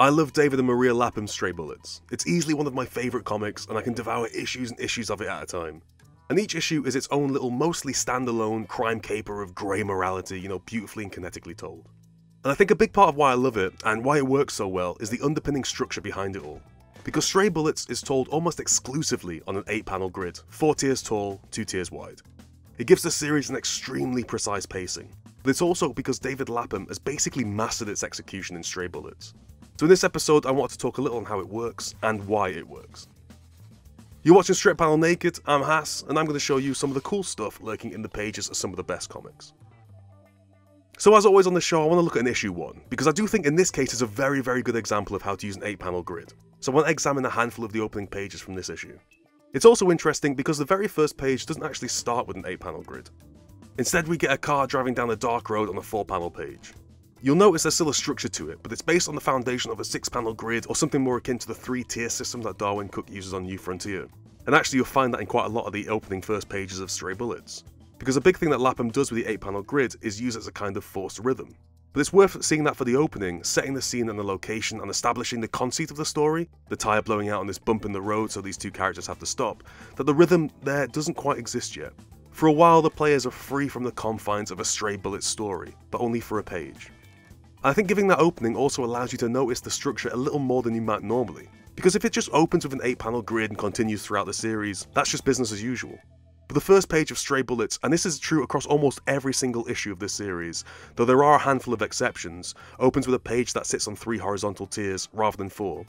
I love David and Maria Lapham's Stray Bullets. It's easily one of my favourite comics, and I can devour issues and issues of it at a time. And each issue is its own little, mostly standalone crime caper of grey morality, you know, beautifully and kinetically told. And I think a big part of why I love it, and why it works so well, is the underpinning structure behind it all. Because Stray Bullets is told almost exclusively on an 8 panel grid, 4 tiers tall, 2 tiers wide. It gives the series an extremely precise pacing, but it's also because David Lapham has basically mastered its execution in Stray Bullets. So in this episode, I want to talk a little on how it works and why it works. You're watching Strip Panel Naked, I'm Hass, and I'm going to show you some of the cool stuff lurking in the pages of some of the best comics. So as always on the show, I want to look at an issue 1, because I do think in this case it's a very very good example of how to use an 8 panel grid. So I want to examine a handful of the opening pages from this issue. It's also interesting because the very first page doesn't actually start with an 8 panel grid. Instead we get a car driving down a dark road on a 4 panel page. You'll notice there's still a structure to it, but it's based on the foundation of a six panel grid or something more akin to the three tier system that Darwyn Cooke uses on New Frontier. And actually you'll find that in quite a lot of the opening first pages of Stray Bullets. Because a big thing that Lapham does with the 8 panel grid is use it as a kind of forced rhythm. But it's worth seeing that for the opening, setting the scene and the location and establishing the conceit of the story, the tyre blowing out on this bump in the road so these two characters have to stop, that the rhythm there doesn't quite exist yet. For a while the players are free from the confines of a Stray Bullet story, but only for a page. I think giving that opening also allows you to notice the structure a little more than you might normally, because if it just opens with an 8 panel grid and continues throughout the series, that's just business as usual. But the first page of Stray Bullets, and this is true across almost every single issue of this series, though there are a handful of exceptions, opens with a page that sits on three horizontal tiers rather than four,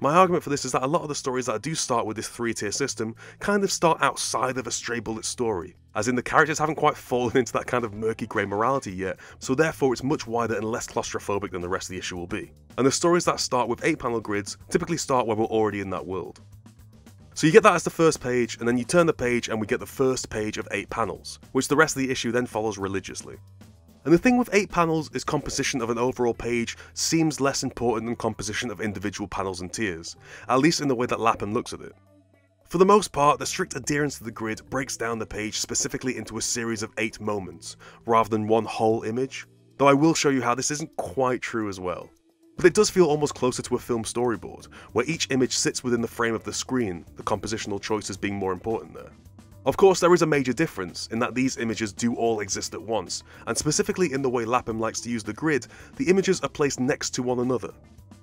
my argument for this is that a lot of the stories that do start with this three tier system kind of start outside of a Stray Bullet story, as in the characters haven't quite fallen into that kind of murky grey morality yet, so therefore it's much wider and less claustrophobic than the rest of the issue will be. And the stories that start with 8 panel grids typically start where we're already in that world. So you get that as the first page, and then you turn the page and we get the first page of 8 panels, which the rest of the issue then follows religiously. And the thing with 8 panels is composition of an overall page seems less important than composition of individual panels and tiers, at least in the way that Lapham looks at it. For the most part, the strict adherence to the grid breaks down the page specifically into a series of 8 moments, rather than one whole image, though I will show you how this isn't quite true as well. But it does feel almost closer to a film storyboard, where each image sits within the frame of the screen, the compositional choices being more important there. Of course, there is a major difference in that these images do all exist at once, and specifically in the way Lapham likes to use the grid, the images are placed next to one another.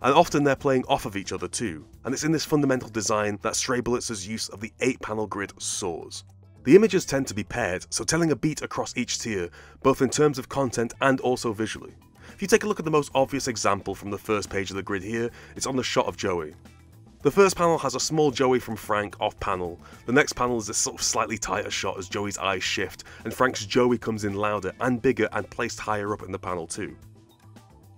And often they're playing off of each other too, and it's in this fundamental design that Stray Bullets' use of the 8 panel grid soars. The images tend to be paired, so telling a beat across each tier, both in terms of content and also visually. If you take a look at the most obvious example from the first page of the grid here, it's on the shot of Joey. The first panel has a small Joey from Frank off panel. The next panel is a sort of slightly tighter shot as Joey's eyes shift, and Frank's Joey comes in louder and bigger and placed higher up in the panel too.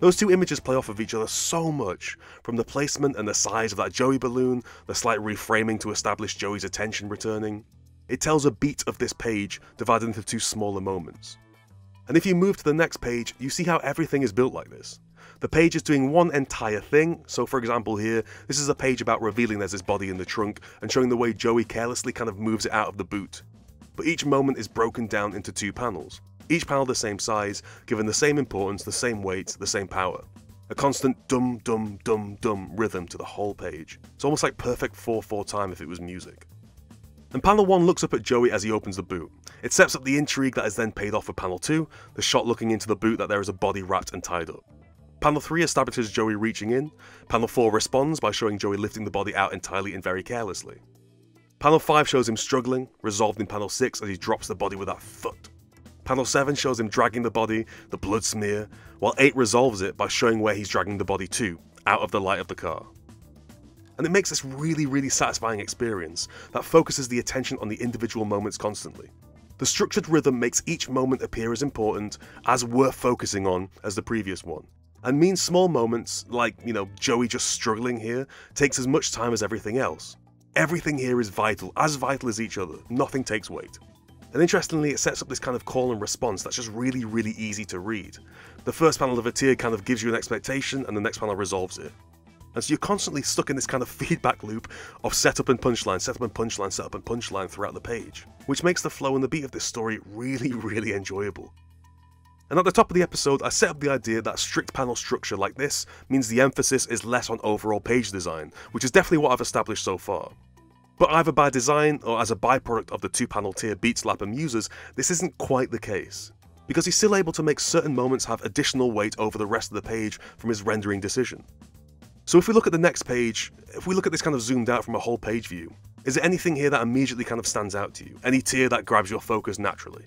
Those two images play off of each other so much, from the placement and the size of that Joey balloon, the slight reframing to establish Joey's attention returning. It tells a beat of this page divided into two smaller moments. And if you move to the next page, you see how everything is built like this. The page is doing one entire thing, so for example here, this is a page about revealing there's this body in the trunk and showing the way Joey carelessly kind of moves it out of the boot. But each moment is broken down into two panels, each panel the same size, given the same importance, the same weight, the same power. A constant dum dum dum dum rhythm to the whole page. It's almost like perfect 4-4 time if it was music. And panel 1 looks up at Joey as he opens the boot. It sets up the intrigue that is then paid off for panel 2, the shot looking into the boot that there is a body wrapped and tied up. Panel 3 establishes Joey reaching in, Panel 4 responds by showing Joey lifting the body out entirely and very carelessly. Panel 5 shows him struggling, resolved in Panel 6 as he drops the body with that foot. Panel 7 shows him dragging the body, the blood smear, while 8 resolves it by showing where he's dragging the body to, out of the light of the car. And it makes this really, really satisfying experience that focuses the attention on the individual moments constantly. The structured rhythm makes each moment appear as important, as worth focusing on, as the previous one and means small moments, like, you know, Joey just struggling here, takes as much time as everything else. Everything here is vital, as vital as each other, nothing takes weight. And interestingly, it sets up this kind of call and response that's just really, really easy to read. The first panel of a tier kind of gives you an expectation, and the next panel resolves it. And so you're constantly stuck in this kind of feedback loop of setup and punchline, setup and punchline, setup and punchline throughout the page, which makes the flow and the beat of this story really, really enjoyable. And at the top of the episode, I set up the idea that strict panel structure like this means the emphasis is less on overall page design, which is definitely what I've established so far. But either by design or as a byproduct of the two panel tier Beats Lapham this isn't quite the case. Because he's still able to make certain moments have additional weight over the rest of the page from his rendering decision. So if we look at the next page, if we look at this kind of zoomed out from a whole page view, is there anything here that immediately kind of stands out to you? Any tier that grabs your focus naturally?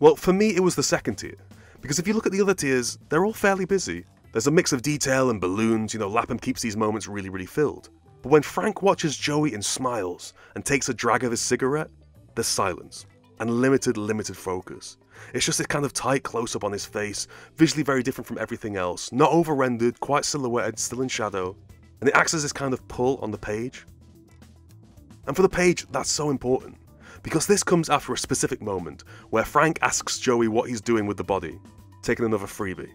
Well, for me, it was the second tier. Because if you look at the other tiers, they're all fairly busy. There's a mix of detail and balloons, you know, Lapham keeps these moments really, really filled. But when Frank watches Joey and smiles and takes a drag of his cigarette, there's silence and limited, limited focus. It's just this kind of tight close up on his face, visually very different from everything else, not over rendered, quite silhouetted, still in shadow, and it acts as this kind of pull on the page. And for the page, that's so important, because this comes after a specific moment where Frank asks Joey what he's doing with the body, taking another freebie.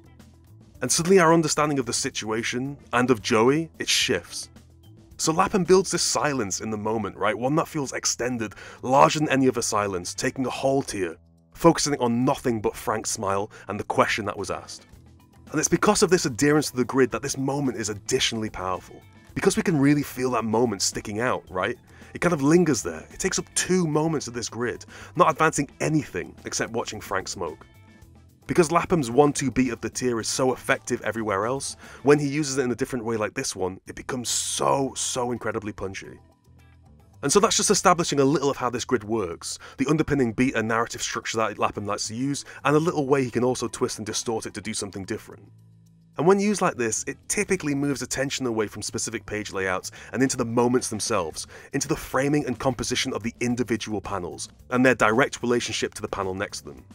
And suddenly our understanding of the situation and of Joey, it shifts. So Lapham builds this silence in the moment, right? One that feels extended, larger than any other silence, taking a whole tier, focusing on nothing but Frank's smile and the question that was asked. And it's because of this adherence to the grid that this moment is additionally powerful. Because we can really feel that moment sticking out, right? It kind of lingers there. It takes up two moments of this grid, not advancing anything except watching Frank smoke. Because Lapham's 1-2 beat of the tier is so effective everywhere else, when he uses it in a different way like this one, it becomes so, so incredibly punchy. And so that's just establishing a little of how this grid works, the underpinning beat and narrative structure that Lapham likes to use, and a little way he can also twist and distort it to do something different. And when used like this, it typically moves attention away from specific page layouts and into the moments themselves, into the framing and composition of the individual panels, and their direct relationship to the panel next to them.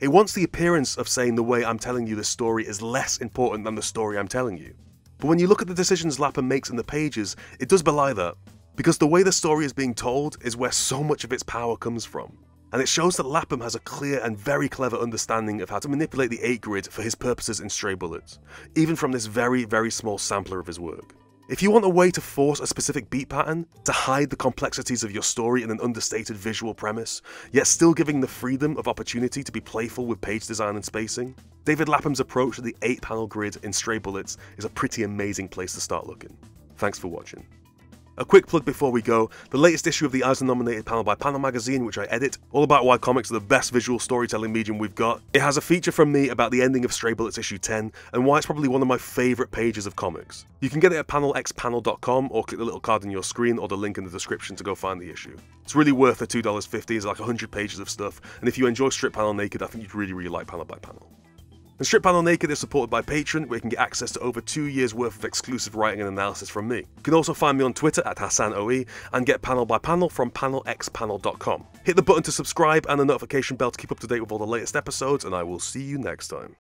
It wants the appearance of saying the way I'm telling you this story is less important than the story I'm telling you. But when you look at the decisions Lapham makes in the pages, it does belie that because the way the story is being told is where so much of its power comes from. And it shows that Lapham has a clear and very clever understanding of how to manipulate the 8 grid for his purposes in Stray Bullets, even from this very, very small sampler of his work. If you want a way to force a specific beat pattern, to hide the complexities of your story in an understated visual premise, yet still giving the freedom of opportunity to be playful with page design and spacing, David Lapham's approach to the 8 panel grid in Stray Bullets is a pretty amazing place to start looking. Thanks for watching. A quick plug before we go, the latest issue of the Eisner nominated Panel by Panel magazine, which I edit, all about why comics are the best visual storytelling medium we've got. It has a feature from me about the ending of Stray Bullets issue 10, and why it's probably one of my favourite pages of comics. You can get it at panelxpanel.com, or click the little card on your screen, or the link in the description to go find the issue. It's really worth the $2.50, it's like 100 pages of stuff, and if you enjoy Strip Panel Naked, I think you'd really, really like Panel by Panel. And Strip Panel Naked is supported by Patreon, where you can get access to over two years worth of exclusive writing and analysis from me. You can also find me on Twitter at HassanOE and get panel by panel from panelxpanel.com. Hit the button to subscribe and the notification bell to keep up to date with all the latest episodes, and I will see you next time.